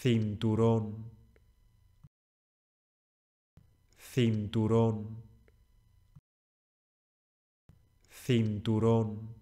cinturón, cinturón, cinturón.